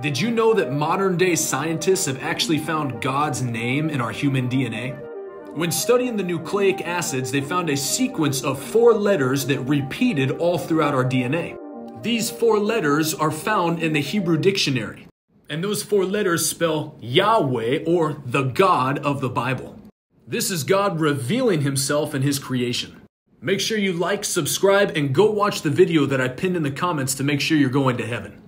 Did you know that modern day scientists have actually found God's name in our human DNA? When studying the nucleic acids, they found a sequence of four letters that repeated all throughout our DNA. These four letters are found in the Hebrew dictionary. And those four letters spell Yahweh or the God of the Bible. This is God revealing himself in his creation. Make sure you like, subscribe, and go watch the video that I pinned in the comments to make sure you're going to heaven.